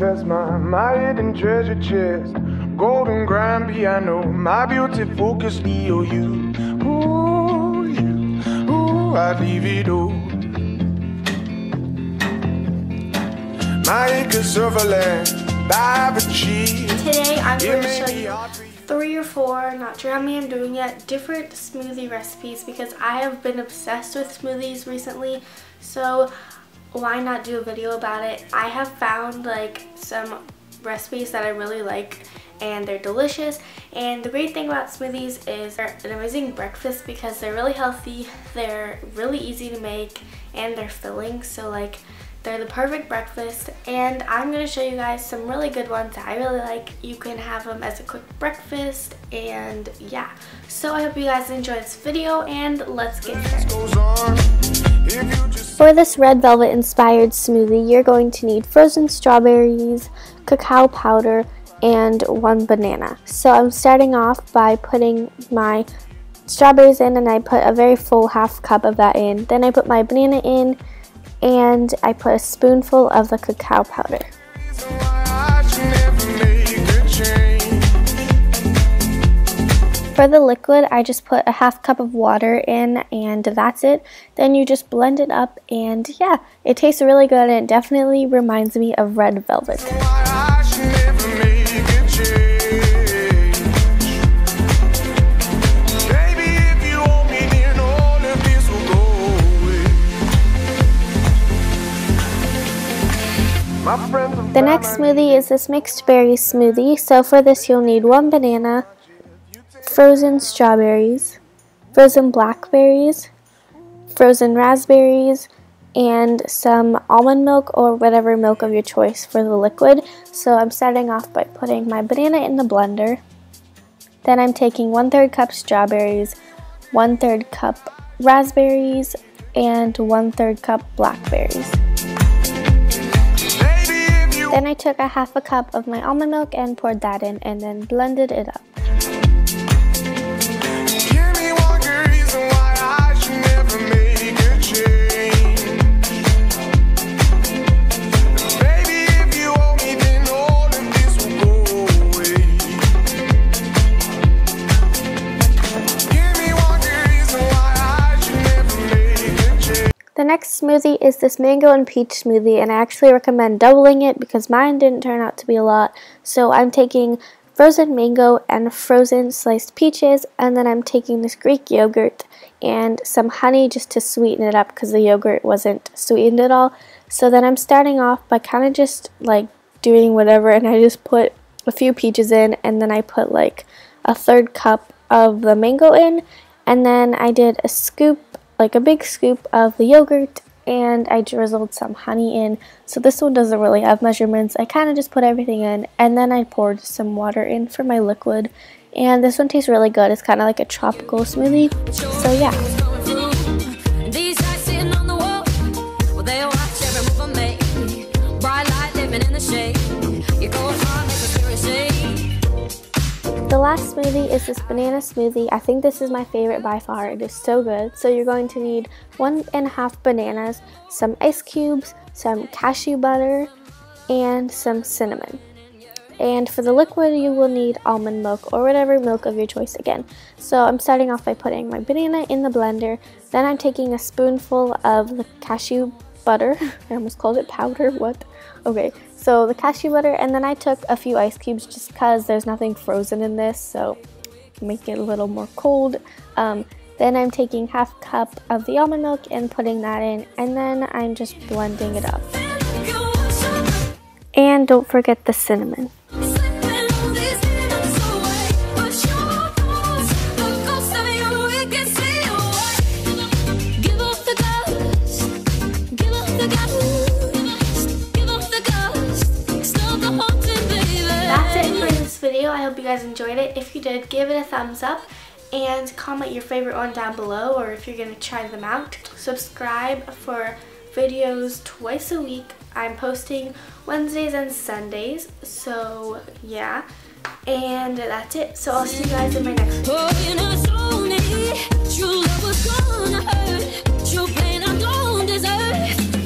confess my, my hidden treasure chest. Golden grand piano, my beauty focus EOU. Ooh, you, ooh, I'd leave it all. My acres of land, I've achieved. Today I'm going to show you three or four, not sure how many I'm doing yet, different smoothie recipes because I have been obsessed with smoothies recently. So why not do a video about it? I have found like some recipes that I really like and they're delicious and the great thing about smoothies is they're an amazing breakfast because they're really healthy they're really easy to make and they're filling so like they're the perfect breakfast and I'm going to show you guys some really good ones that I really like. You can have them as a quick breakfast and yeah. So I hope you guys enjoy this video and let's get started. For this red velvet inspired smoothie, you're going to need frozen strawberries, cacao powder, and one banana. So I'm starting off by putting my strawberries in and I put a very full half cup of that in. Then I put my banana in and I put a spoonful of the cacao powder. For the liquid, I just put a half cup of water in and that's it. Then you just blend it up and yeah, it tastes really good and it definitely reminds me of red velvet. The next smoothie is this mixed berry smoothie. So for this you'll need one banana, frozen strawberries, frozen blackberries, frozen raspberries, and some almond milk or whatever milk of your choice for the liquid. So I'm starting off by putting my banana in the blender. Then I'm taking one third cup strawberries, one third cup raspberries, and one third cup blackberries. Then I took a half a cup of my almond milk and poured that in and then blended it up. The next smoothie is this mango and peach smoothie and I actually recommend doubling it because mine didn't turn out to be a lot. So I'm taking frozen mango and frozen sliced peaches and then I'm taking this Greek yogurt and some honey just to sweeten it up because the yogurt wasn't sweetened at all. So then I'm starting off by kind of just like doing whatever and I just put a few peaches in and then I put like a third cup of the mango in and then I did a scoop like a big scoop of the yogurt and I drizzled some honey in. So this one doesn't really have measurements. I kind of just put everything in and then I poured some water in for my liquid. And this one tastes really good. It's kind of like a tropical smoothie. So yeah. The last smoothie is this banana smoothie. I think this is my favorite by far. It is so good. So you're going to need one and a half bananas, some ice cubes, some cashew butter, and some cinnamon. And for the liquid, you will need almond milk or whatever milk of your choice again. So I'm starting off by putting my banana in the blender. Then I'm taking a spoonful of the cashew butter. I almost called it powder. What? Okay, so the cashew butter, and then I took a few ice cubes just because there's nothing frozen in this, so make it a little more cold. Um, then I'm taking half cup of the almond milk and putting that in, and then I'm just blending it up. And don't forget the cinnamon. I hope you guys enjoyed it. If you did, give it a thumbs up and comment your favorite one down below or if you're going to try them out. Subscribe for videos twice a week. I'm posting Wednesdays and Sundays, so yeah. And that's it. So I'll see you guys in my next video.